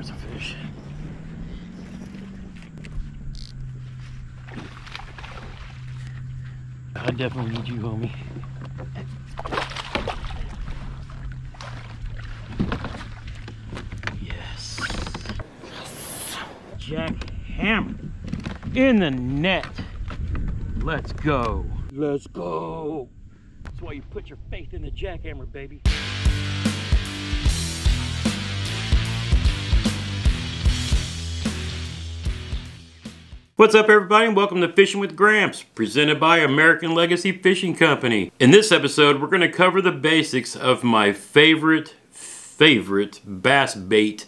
there's a fish. I definitely need you, homie. Yes. Jack Hammer in the net. Let's go. Let's go. That's why you put your faith in the jackhammer, baby. What's up everybody and welcome to Fishing with Gramps, presented by American Legacy Fishing Company. In this episode, we're going to cover the basics of my favorite, favorite bass bait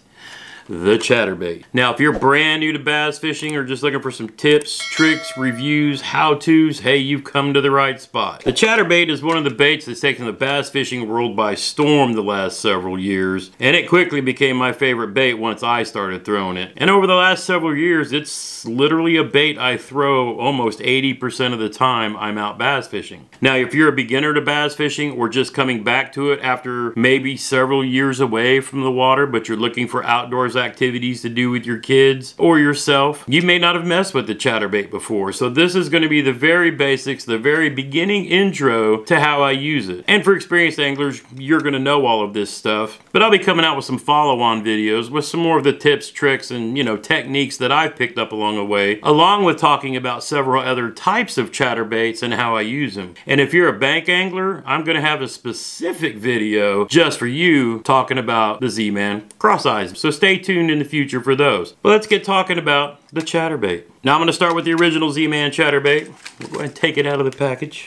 the chatterbait. Now, if you're brand new to bass fishing or just looking for some tips, tricks, reviews, how-tos, hey, you've come to the right spot. The chatterbait is one of the baits that's taken the bass fishing world by storm the last several years, and it quickly became my favorite bait once I started throwing it. And over the last several years, it's literally a bait I throw almost 80% of the time I'm out bass fishing. Now, if you're a beginner to bass fishing or just coming back to it after maybe several years away from the water, but you're looking for outdoors activities to do with your kids or yourself. You may not have messed with the chatterbait before, so this is going to be the very basics, the very beginning intro to how I use it. And for experienced anglers, you're going to know all of this stuff, but I'll be coming out with some follow-on videos with some more of the tips, tricks, and you know, techniques that I've picked up along the way, along with talking about several other types of chatterbaits and how I use them. And if you're a bank angler, I'm going to have a specific video just for you talking about the Z-Man CrossEyeZ. So stay tuned in the future for those. But let's get talking about the chatterbait. Now I'm going to start with the original Z-Man chatterbait. We'll go ahead and take it out of the package.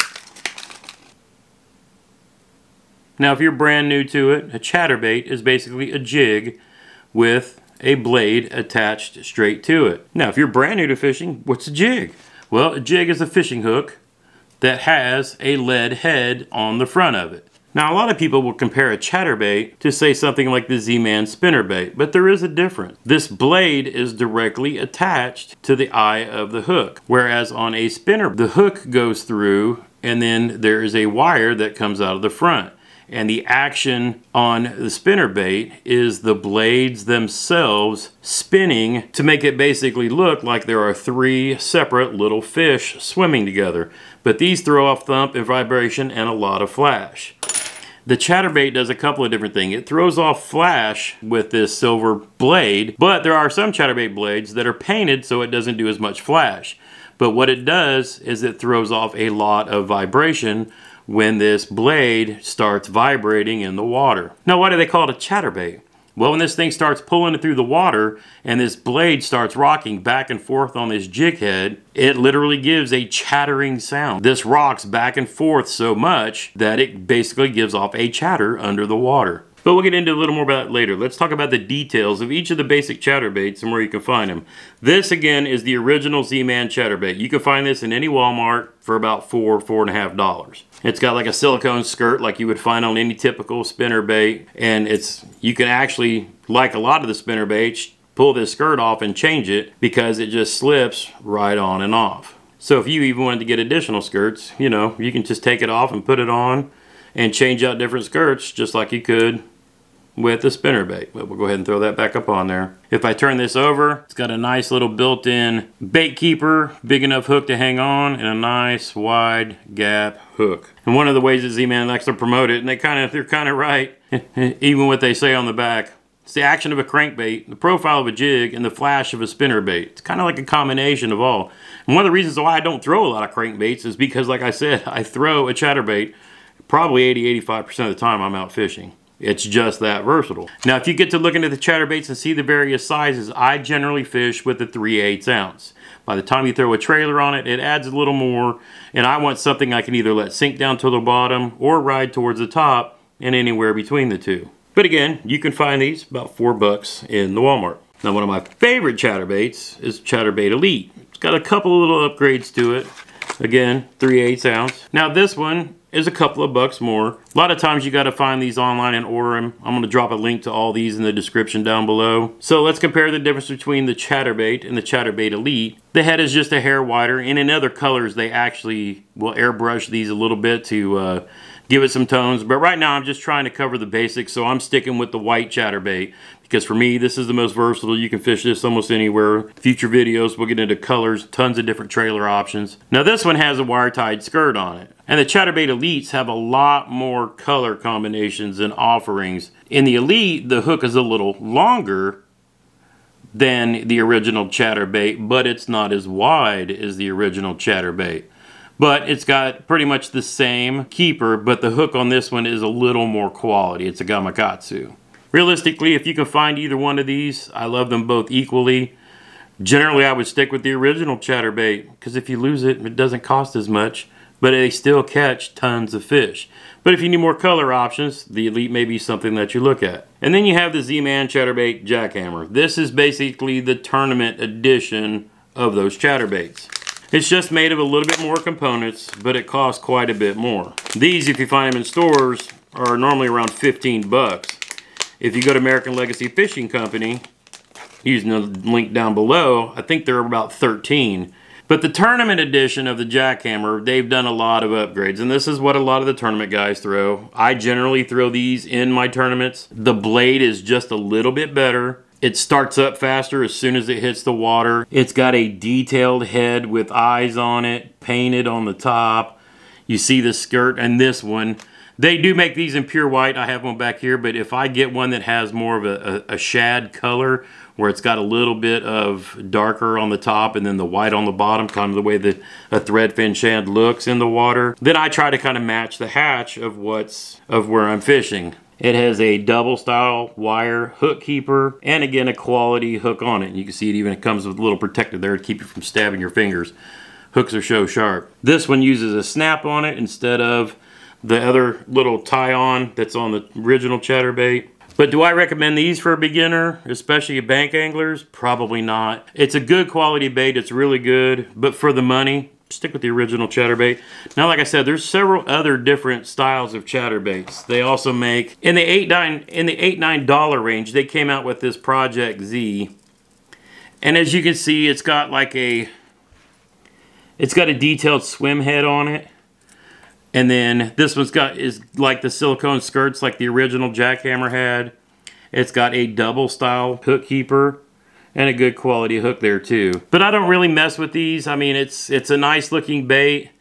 Now if you're brand new to it, a chatterbait is basically a jig with a blade attached straight to it. Now if you're brand new to fishing, what's a jig? Well, a jig is a fishing hook that has a lead head on the front of it. Now, a lot of people will compare a chatterbait to say something like the Z-Man spinnerbait, but there is a difference. This blade is directly attached to the eye of the hook, whereas on a spinner, the hook goes through and then there is a wire that comes out of the front. And the action on the spinner bait is the blades themselves spinning to make it basically look like there are three separate little fish swimming together. But these throw off thump and vibration and a lot of flash. The chatterbait does a couple of different things. It throws off flash with this silver blade, but there are some chatterbait blades that are painted so it doesn't do as much flash. But what it does is it throws off a lot of vibration when this blade starts vibrating in the water. Now why do they call it a chatterbait? Well, when this thing starts pulling it through the water and this blade starts rocking back and forth on this jig head, it literally gives a chattering sound. This rocks back and forth so much that it basically gives off a chatter under the water. But we'll get into a little more about later. Let's talk about the details of each of the basic chatterbaits and where you can find them. This, again, is the original Z-Man chatterbait. You can find this in any Walmart for about four, four and a half dollars. It's got like a silicone skirt like you would find on any typical spinner bait. And it's you can actually, like a lot of the spinner baits, pull this skirt off and change it because it just slips right on and off. So if you even wanted to get additional skirts, you know, you can just take it off and put it on and change out different skirts just like you could with the spinner bait. But we'll go ahead and throw that back up on there. If I turn this over, it's got a nice little built-in bait keeper, big enough hook to hang on, and a nice wide gap hook. And one of the ways that Z-Man likes to promote it, and they kind of, they're kind of right, even what they say on the back, it's the action of a crankbait, the profile of a jig, and the flash of a spinner bait. It's kind of like a combination of all. And one of the reasons why I don't throw a lot of crankbaits is because, like I said, I throw a chatterbait probably 80-85% of the time I'm out fishing. It's just that versatile. Now, if you get to looking at the chatterbaits and see the various sizes, I generally fish with the 3 8 ounce. By the time you throw a trailer on it, it adds a little more, and I want something I can either let sink down to the bottom or ride towards the top and anywhere between the two. But again, you can find these about four bucks in the Walmart. Now, one of my favorite chatterbaits is Chatterbait Elite. It's got a couple of little upgrades to it. Again, 3 8 ounce. Now this one is a couple of bucks more. A lot of times you got to find these online and order them. I'm going to drop a link to all these in the description down below. So let's compare the difference between the Chatterbait and the Chatterbait Elite. The head is just a hair wider and in other colors they actually will airbrush these a little bit to uh, give it some tones. But right now I'm just trying to cover the basics, so I'm sticking with the white chatterbait because for me, this is the most versatile. You can fish this almost anywhere. Future videos, we'll get into colors, tons of different trailer options. Now this one has a wire-tied skirt on it. And the Chatterbait Elites have a lot more color combinations and offerings. In the Elite, the hook is a little longer than the original Chatterbait, but it's not as wide as the original Chatterbait. But it's got pretty much the same keeper, but the hook on this one is a little more quality. It's a Gamakatsu. Realistically, if you can find either one of these, I love them both equally. Generally, I would stick with the original chatterbait because if you lose it, it doesn't cost as much, but they still catch tons of fish. But if you need more color options, the Elite may be something that you look at. And then you have the Z-Man Chatterbait Jackhammer. This is basically the tournament edition of those chatterbaits. It's just made of a little bit more components, but it costs quite a bit more. These, if you find them in stores, are normally around 15 bucks. If you go to American Legacy Fishing Company, using the link down below, I think they're about 13. But the tournament edition of the jackhammer, they've done a lot of upgrades, and this is what a lot of the tournament guys throw. I generally throw these in my tournaments. The blade is just a little bit better. It starts up faster as soon as it hits the water. It's got a detailed head with eyes on it, painted on the top. You see the skirt, and this one, they do make these in pure white. I have one back here, but if I get one that has more of a, a, a, shad color, where it's got a little bit of darker on the top and then the white on the bottom, kind of the way that a threadfin shad looks in the water, then I try to kind of match the hatch of what's of where I'm fishing. It has a double style wire hook keeper and again a quality hook on it. You can see it even comes with a little protector there to keep you from stabbing your fingers. Hooks are so sharp. This one uses a snap on it instead of the other little tie-on that's on the original chatterbait. But do I recommend these for a beginner, especially a bank anglers? Probably not. It's a good quality bait, it's really good, but for the money, stick with the original chatterbait. Now, like I said, there's several other different styles of chatterbaits. They also make, in the 8 nine in the eight nine dollar range, they came out with this Project Z. And as you can see, it's got like a, it's got a detailed swim head on it. And then this one's got is like the silicone skirts like the original jackhammer had. It's got a double style hook keeper and a good quality hook there too. But I don't really mess with these. I mean, it's it's a nice looking bait.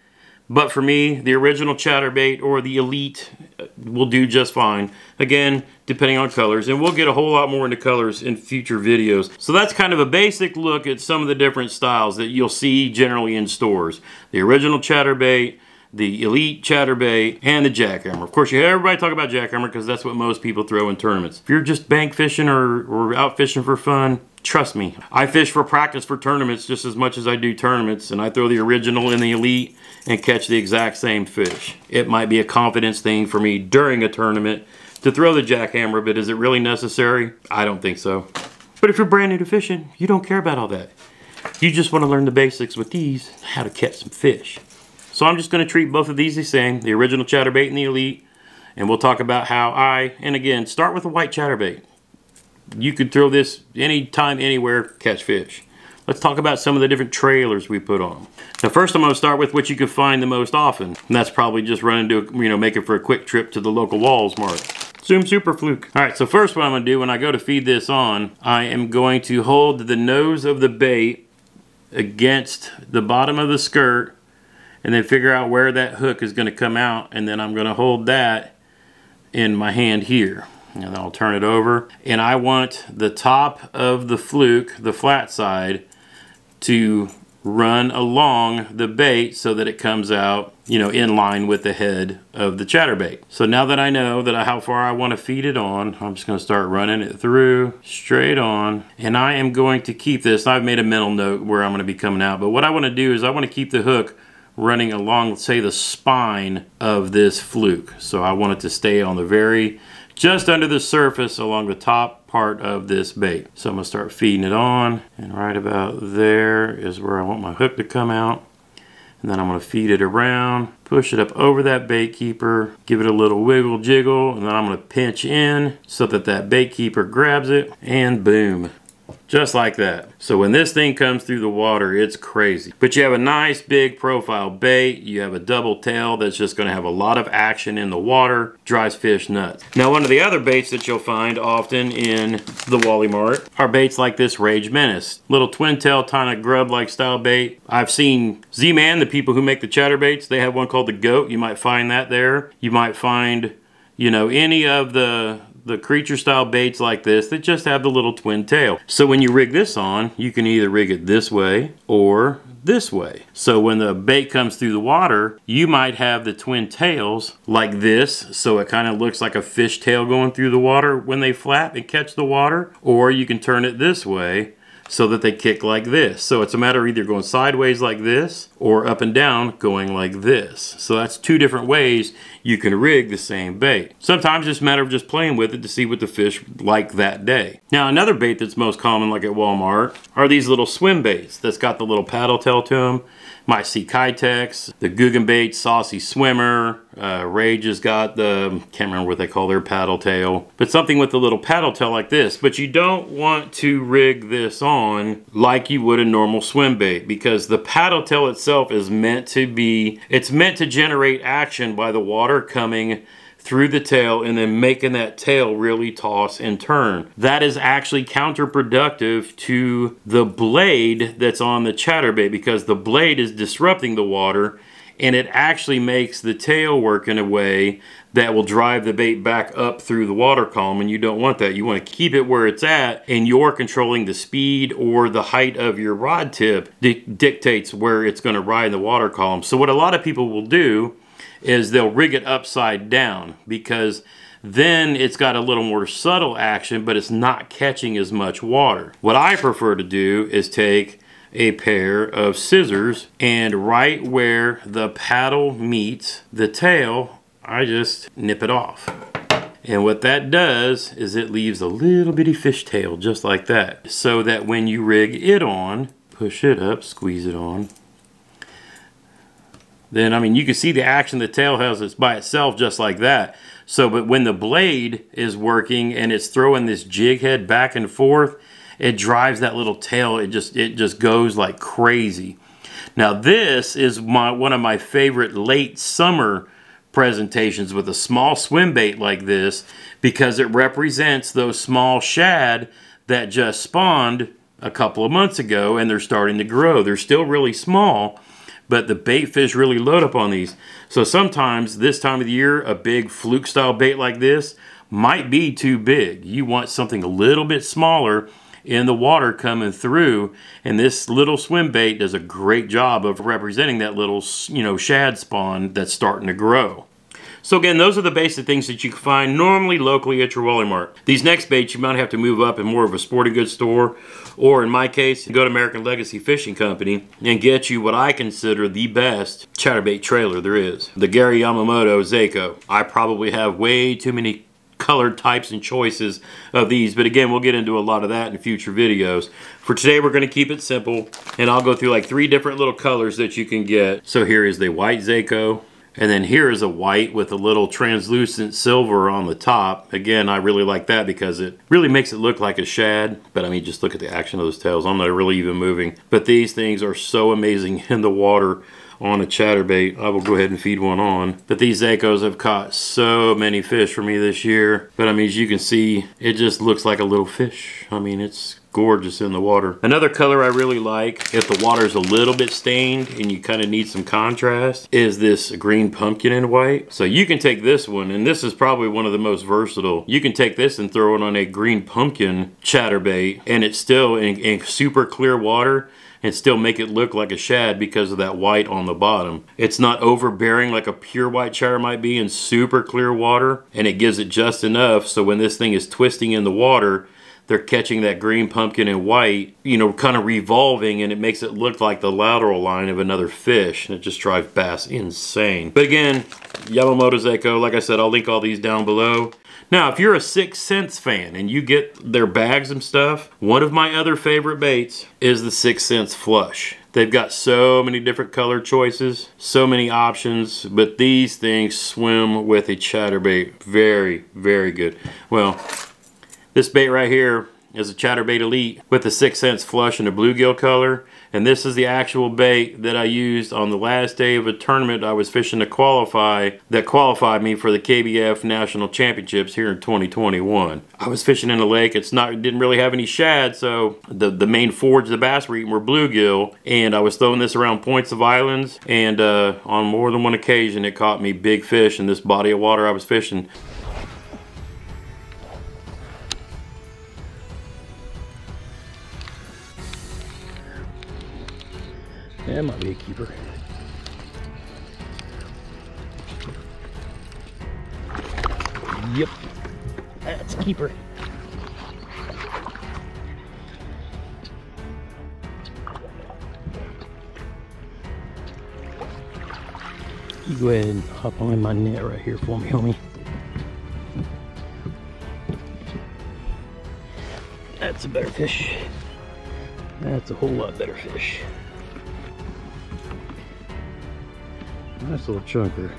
But for me, the original chatterbait or the elite uh, will do just fine. Again, depending on colors. And we'll get a whole lot more into colors in future videos. So that's kind of a basic look at some of the different styles that you'll see generally in stores. The original chatterbait, the Elite Chatterbait, and the Jackhammer. Of course, you hear everybody talk about Jackhammer because that's what most people throw in tournaments. If you're just bank fishing or, or out fishing for fun, trust me, I fish for practice for tournaments just as much as I do tournaments, and I throw the original in the Elite and catch the exact same fish. It might be a confidence thing for me during a tournament to throw the Jackhammer, but is it really necessary? I don't think so. But if you're brand new to fishing, you don't care about all that. You just want to learn the basics with these, how to catch some fish. So I'm just going to treat both of these the same, the original chatterbait and the elite. And we'll talk about how I, and again, start with a white chatterbait. You could throw this anytime, anywhere, catch fish. Let's talk about some of the different trailers we put on. Now first I'm going to start with what you can find the most often. And that's probably just running to, you know, making for a quick trip to the local Walmart. Zoom Super Fluke. All right, so first what I'm gonna do when I go to feed this on, I am going to hold the nose of the bait against the bottom of the skirt and then figure out where that hook is going to come out and then I'm going to hold that in my hand here and then I'll turn it over. And I want the top of the fluke the flat side to run along the bait so that it comes out you know in line with the head of the chatterbait. So now that I know that I, how far I want to feed it on I'm just going to start running it through straight on. And I am going to keep this. I've made a mental note where I'm going to be coming out but what I want to do is I want to keep the hook running along, say, the spine of this fluke. So I want it to stay on the very, just under the surface along the top part of this bait. So I'm gonna start feeding it on, and right about there is where I want my hook to come out. And then I'm gonna feed it around, push it up over that bait keeper, give it a little wiggle jiggle, and then I'm gonna pinch in so that that bait keeper grabs it, and boom. Just like that. So when this thing comes through the water, it's crazy. But you have a nice big profile bait. You have a double tail that's just going to have a lot of action in the water. Drives fish nuts. Now one of the other baits that you'll find often in the Wally Mart are baits like this Rage Menace. Little twin tail tonic grub like style bait. I've seen Z-Man, the people who make the chatterbaits, they have one called the Goat. You might find that there. You might find you know, any of the the creature style baits like this that just have the little twin tail. So when you rig this on, you can either rig it this way or this way. So when the bait comes through the water, you might have the twin tails like this, so it kind of looks like a fish tail going through the water when they flap and catch the water, or you can turn it this way so that they kick like this. So it's a matter of either going sideways like this or up and down going like this. So that's two different ways you can rig the same bait. Sometimes it's a matter of just playing with it to see what the fish like that day. Now another bait that's most common like at Walmart are these little swim baits that's got the little paddle tail to them might see Keitechs, the Googan Bait Saucy Swimmer, uh, Rage has got the, can't remember what they call their paddle tail, but something with a little paddle tail like this. But you don't want to rig this on like you would a normal swim bait because the paddle tail itself is meant to be, it's meant to generate action by the water coming through the tail and then making that tail really toss and turn. That is actually counterproductive to the blade that's on the chatterbait because the blade is disrupting the water and it actually makes the tail work in a way that will drive the bait back up through the water column and you don't want that. You want to keep it where it's at and you're controlling the speed or the height of your rod tip di dictates where it's going to ride the water column. So what a lot of people will do is they'll rig it upside down because then it's got a little more subtle action, but it's not catching as much water. What I prefer to do is take a pair of scissors and right where the paddle meets the tail, I just nip it off. And what that does is it leaves a little bitty fish tail just like that. So that when you rig it on, push it up, squeeze it on, then I mean you can see the action the tail has it's by itself just like that. So but when the blade is working and it's throwing this jig head back and forth, it drives that little tail, it just it just goes like crazy. Now this is my one of my favorite late summer presentations with a small swim bait like this because it represents those small shad that just spawned a couple of months ago and they're starting to grow. They're still really small, but the bait fish really load up on these. So sometimes this time of the year, a big fluke style bait like this might be too big. You want something a little bit smaller in the water coming through and this little swim bait does a great job of representing that little you know shad spawn that's starting to grow. So again, those are the basic things that you can find normally locally at your Wally Mart. These next baits you might have to move up in more of a sporting goods store or in my case, go to American Legacy Fishing Company and get you what I consider the best chatterbait trailer there is. The Gary Yamamoto Zako. I probably have way too many colored types and choices of these but again we'll get into a lot of that in future videos for today we're going to keep it simple and I'll go through like three different little colors that you can get so here is the white Zako and then here is a white with a little translucent silver on the top. Again, I really like that because it really makes it look like a shad. But I mean, just look at the action of those tails. I'm not really even moving. But these things are so amazing in the water on a chatterbait. I will go ahead and feed one on. But these Zakos have caught so many fish for me this year. But I mean, as you can see, it just looks like a little fish. I mean, it's gorgeous in the water. Another color I really like, if the water's a little bit stained and you kind of need some contrast, is this green pumpkin and white. So you can take this one, and this is probably one of the most versatile. You can take this and throw it on a green pumpkin chatterbait, and it's still in, in super clear water and still make it look like a shad because of that white on the bottom. It's not overbearing like a pure white char might be in super clear water and it gives it just enough so when this thing is twisting in the water they're catching that green pumpkin and white, you know, kind of revolving and it makes it look like the lateral line of another fish and it just drives bass insane. But again, Yamamoto Zako, like I said, I'll link all these down below. Now, if you're a 6th Sense fan and you get their bags and stuff, one of my other favorite baits is the 6th Sense Flush. They've got so many different color choices, so many options, but these things swim with a chatterbait very, very good. Well, this bait right here is a Chatterbait Elite with the 6th Sense Flush in a bluegill color. And this is the actual bait that I used on the last day of a tournament I was fishing to qualify that qualified me for the KBF National Championships here in 2021. I was fishing in a lake. It's not didn't really have any shad, so the, the main forage the bass were eating were bluegill. And I was throwing this around points of islands. And uh, on more than one occasion, it caught me big fish in this body of water I was fishing. That might be a keeper. Yep, that's a keeper. You go ahead and hop on my net right here for me, homie. That's a better fish. That's a whole lot better fish. Nice little chunker.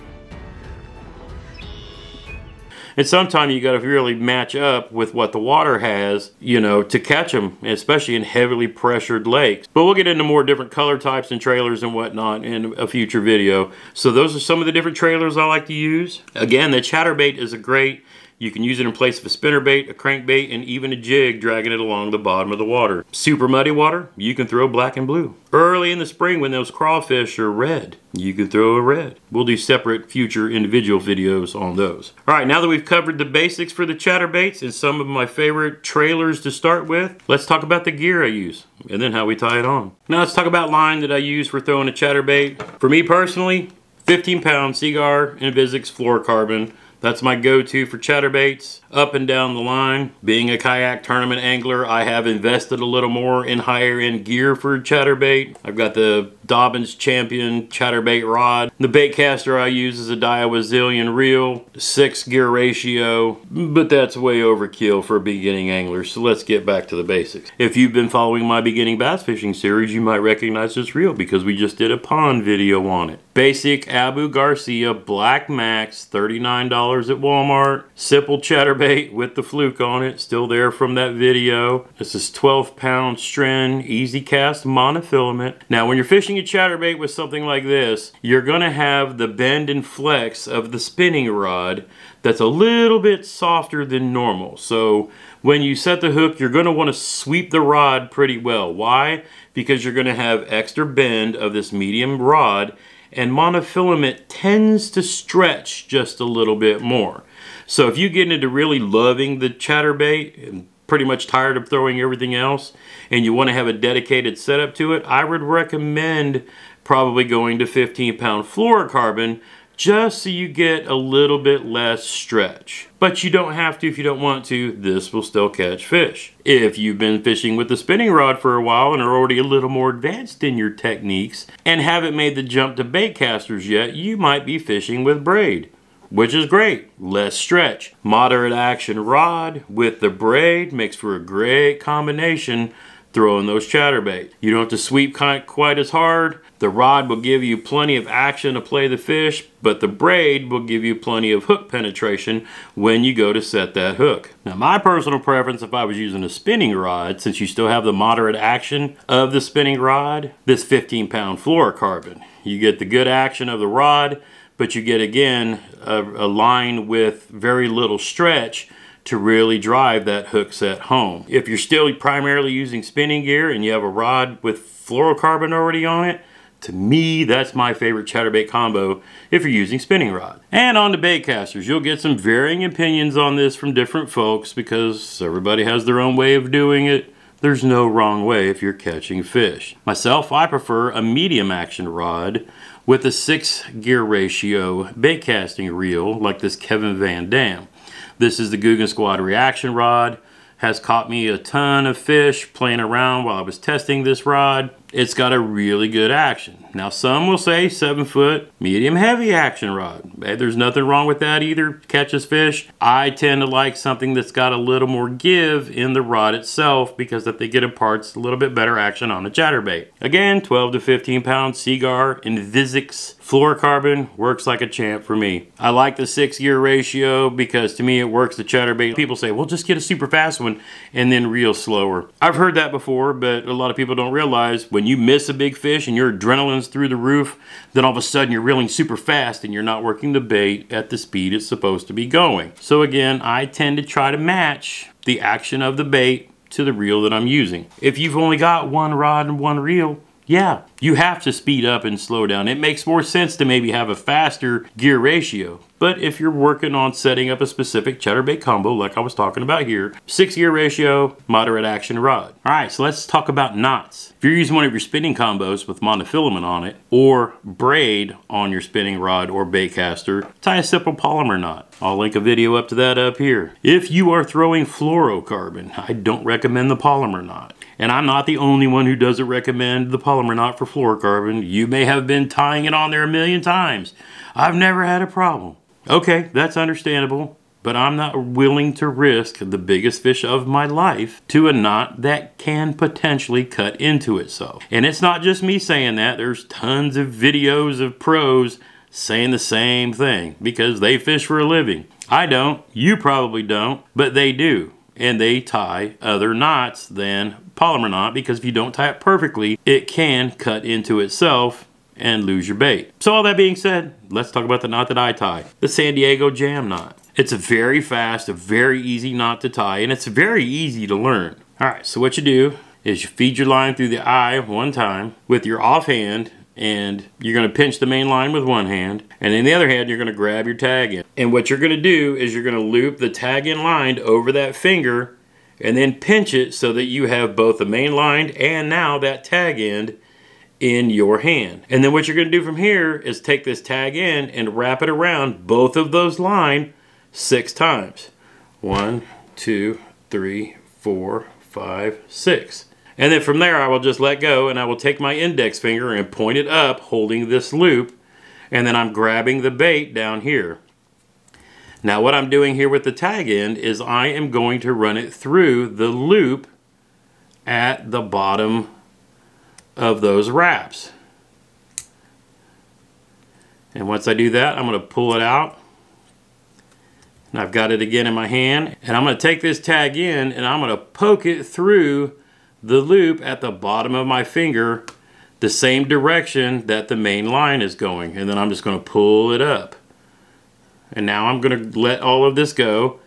And sometimes you got to really match up with what the water has, you know, to catch them, especially in heavily pressured lakes. But we'll get into more different color types and trailers and whatnot in a future video. So those are some of the different trailers I like to use. Again, the chatterbait is a great you can use it in place of a spinnerbait, a crankbait, and even a jig dragging it along the bottom of the water. Super muddy water, you can throw black and blue. Early in the spring when those crawfish are red, you can throw a red. We'll do separate future individual videos on those. All right, now that we've covered the basics for the chatterbaits and some of my favorite trailers to start with, let's talk about the gear I use and then how we tie it on. Now let's talk about line that I use for throwing a chatterbait. For me personally, 15 pound Seaguar InvizX fluorocarbon that's my go-to for chatterbaits up and down the line. Being a kayak tournament angler, I have invested a little more in higher end gear for chatterbait. I've got the Dobyns Champion chatterbait rod. The bait caster I use is a Daiwa Zillion reel, six gear ratio, but that's way overkill for a beginning angler, so let's get back to the basics. If you've been following my beginning bass fishing series, you might recognize this reel because we just did a pond video on it. Basic Abu Garcia Black Max, $39 at Walmart. Simple chatterbait with the fluke on it, still there from that video. This is 12 pound Stren Easy Cast monofilament. Now when you're fishing a chatterbait with something like this, you're gonna have the bend and flex of the spinning rod that's a little bit softer than normal. So when you set the hook, you're gonna wanna sweep the rod pretty well. Why? Because you're gonna have extra bend of this medium rod and monofilament tends to stretch just a little bit more. So if you get into really loving the chatterbait and pretty much tired of throwing everything else and you want to have a dedicated setup to it, I would recommend probably going to 15 pound fluorocarbon just so you get a little bit less stretch. But you don't have to if you don't want to. This will still catch fish. If you've been fishing with the spinning rod for a while and are already a little more advanced in your techniques and haven't made the jump to bait casters yet, you might be fishing with braid which is great. Less stretch. Moderate action rod with the braid makes for a great combination throwing those chatterbait. You don't have to sweep quite as hard. The rod will give you plenty of action to play the fish, but the braid will give you plenty of hook penetration when you go to set that hook. Now my personal preference if I was using a spinning rod, since you still have the moderate action of the spinning rod, this 15 pound fluorocarbon. You get the good action of the rod, but you get again a, a line with very little stretch to really drive that hook set home. If you're still primarily using spinning gear and you have a rod with fluorocarbon already on it, to me, that's my favorite chatterbait combo if you're using spinning rod. And on the baitcasters, you'll get some varying opinions on this from different folks because everybody has their own way of doing it. There's no wrong way if you're catching fish. Myself, I prefer a medium action rod with a six gear ratio bait casting reel like this Kevin Van Dam. This is the Googan Squad reaction rod. Has caught me a ton of fish playing around while I was testing this rod. It's got a really good action. Now some will say seven foot medium heavy action rod. There's nothing wrong with that either, catches fish. I tend to like something that's got a little more give in the rod itself because if they get imparts a little bit better action on a chatterbait. Again, 12 to 15 pound Seaguar InvizX fluorocarbon works like a champ for me. I like the six gear ratio because to me it works the chatterbait. People say, well just get a super fast one and then reel slower. I've heard that before, but a lot of people don't realize when you miss a big fish and your adrenaline's through the roof, then all of a sudden you're reeling super fast and you're not working the bait at the speed it's supposed to be going. So again, I tend to try to match the action of the bait to the reel that I'm using. If you've only got one rod and one reel, yeah, you have to speed up and slow down. It makes more sense to maybe have a faster gear ratio. But if you're working on setting up a specific chatterbait combo like I was talking about here, six gear ratio, moderate action rod. All right, so let's talk about knots. If you're using one of your spinning combos with monofilament on it or braid on your spinning rod or bait caster, tie a simple Palomar knot. I'll link a video up to that up here. If you are throwing fluorocarbon, I don't recommend the Palomar knot. And I'm not the only one who doesn't recommend the Palomar knot for fluorocarbon. You may have been tying it on there a million times. I've never had a problem. Okay, that's understandable, but I'm not willing to risk the biggest fish of my life to a knot that can potentially cut into itself. And it's not just me saying that, there's tons of videos of pros saying the same thing because they fish for a living. I don't, you probably don't, but they do. And they tie other knots than Palomar knot because if you don't tie it perfectly, it can cut into itself and lose your bait. So all that being said, let's talk about the knot that I tie, the San Diego Jam knot. It's a very fast, a very easy knot to tie, and it's very easy to learn. All right, so what you do is you feed your line through the eye one time with your offhand and you're going to pinch the main line with one hand and in the other hand you're going to grab your tag end and what you're going to do is you're going to loop the tag end line over that finger and then pinch it so that you have both the main line and now that tag end in your hand. And then what you're going to do from here is take this tag end and wrap it around both of those line six times. One, two, three, four, five, six. And then from there I will just let go and I will take my index finger and point it up holding this loop and then I'm grabbing the bait down here. Now what I'm doing here with the tag end is I am going to run it through the loop at the bottom of those wraps. And once I do that, I'm going to pull it out. And I've got it again in my hand. And I'm going to take this tag end and I'm going to poke it through the loop at the bottom of my finger the same direction that the main line is going. And then I'm just going to pull it up. And now I'm going to let all of this go.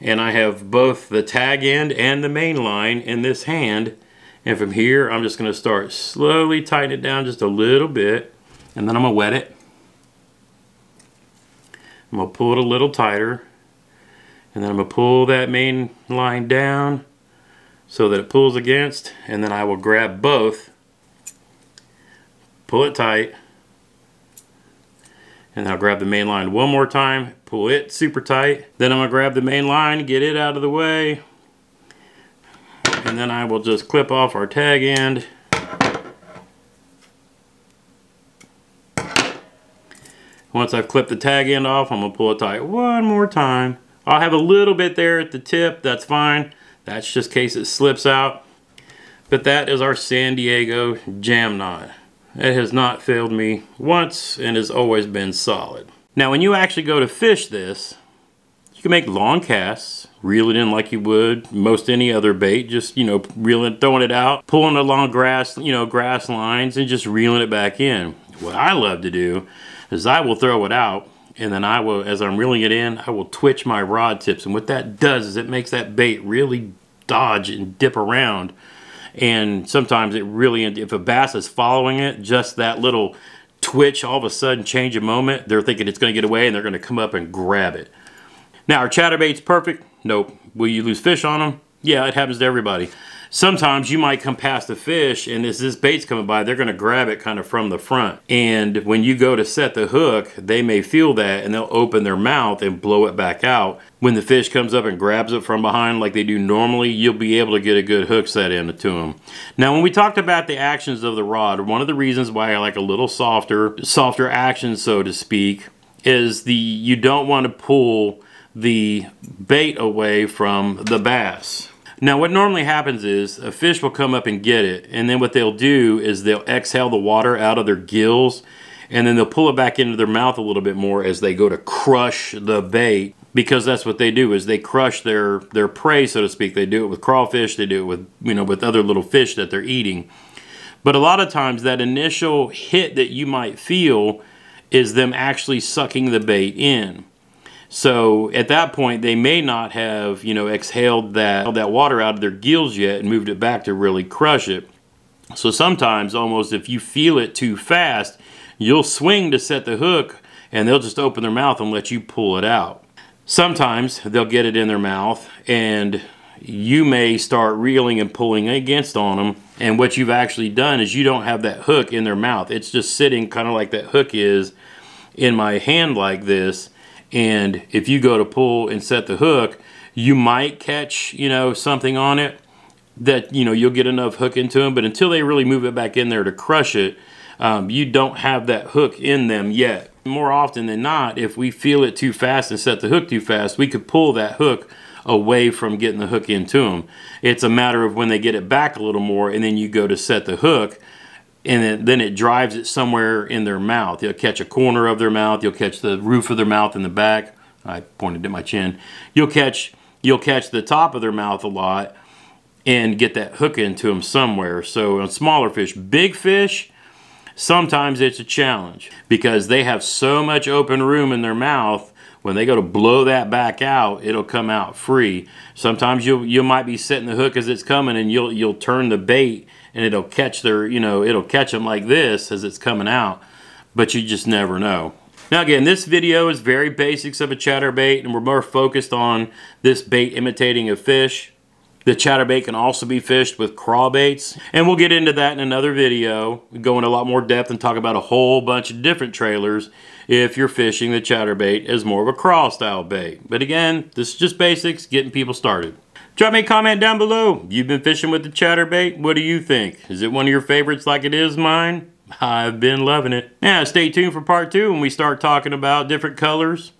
And I have both the tag end and the main line in this hand. And from here, I'm just going to start slowly tighten it down just a little bit. And then I'm going to wet it. I'm going to pull it a little tighter. And then I'm going to pull that main line down so that it pulls against. And then I will grab both, pull it tight, and I'll grab the main line one more time, pull it super tight. Then I'm gonna grab the main line, get it out of the way, and then I will just clip off our tag end. Once I've clipped the tag end off, I'm gonna pull it tight one more time. I'll have a little bit there at the tip, that's fine. That's just case it slips out. But that is our San Diego jam knot. It has not failed me once and has always been solid. Now when you actually go to fish this, you can make long casts, reel it in like you would most any other bait, just, you know, reeling, throwing it out, pulling along grass, you know, grass lines and just reeling it back in. What I love to do is I will throw it out and then I will, as I'm reeling it in, I will twitch my rod tips. And what that does is it makes that bait really dodge and dip around and sometimes it really if a bass is following it just that little twitch all of a sudden change a moment they're thinking it's going to get away and they're going to come up and grab it now our chatterbait's perfect nope will you lose fish on them yeah it happens to everybody sometimes you might come past a fish and as this bait's coming by, they're going to grab it kind of from the front. And when you go to set the hook, they may feel that and they'll open their mouth and blow it back out. When the fish comes up and grabs it from behind like they do normally, you'll be able to get a good hook set into them. Now, when we talked about the actions of the rod, one of the reasons why I like a little softer, softer action, so to speak, is the you don't want to pull the bait away from the bass. Now what normally happens is a fish will come up and get it and then what they'll do is they'll exhale the water out of their gills and then they'll pull it back into their mouth a little bit more as they go to crush the bait because that's what they do is they crush their their prey so to speak. They do it with crawfish they do it with you know with other little fish that they're eating. But a lot of times that initial hit that you might feel is them actually sucking the bait in so at that point, they may not have, you know, exhaled that, that water out of their gills yet and moved it back to really crush it. So sometimes almost if you feel it too fast, you'll swing to set the hook and they'll just open their mouth and let you pull it out. Sometimes they'll get it in their mouth and you may start reeling and pulling against on them and what you've actually done is you don't have that hook in their mouth. It's just sitting kind of like that hook is in my hand like this and if you go to pull and set the hook, you might catch, you know, something on it that, you know, you'll get enough hook into them. But until they really move it back in there to crush it, um, you don't have that hook in them yet. More often than not, if we feel it too fast and set the hook too fast, we could pull that hook away from getting the hook into them. It's a matter of when they get it back a little more and then you go to set the hook, and it, then it drives it somewhere in their mouth. You'll catch a corner of their mouth. You'll catch the roof of their mouth in the back. I pointed at my chin. You'll catch you'll catch the top of their mouth a lot and get that hook into them somewhere. So on smaller fish, big fish, sometimes it's a challenge because they have so much open room in their mouth. When they go to blow that back out, it'll come out free. Sometimes you you might be setting the hook as it's coming, and you'll you'll turn the bait and it'll catch their, you know, it'll catch them like this as it's coming out, but you just never know. Now again, this video is very basics of a chatterbait and we're more focused on this bait imitating a fish. The chatterbait can also be fished with craw baits, and we'll get into that in another video. We go into a lot more depth and talk about a whole bunch of different trailers if you're fishing the chatterbait as more of a craw style bait. But again, this is just basics, getting people started. Drop me a comment down below. You've been fishing with the chatterbait. What do you think? Is it one of your favorites like it is mine? I've been loving it. Now, stay tuned for part two when we start talking about different colors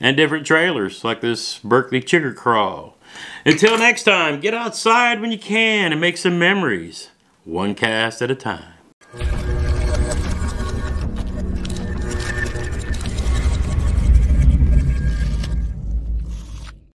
and different trailers like this Berkley Chigger Craw. Until next time, get outside when you can and make some memories, one cast at a time.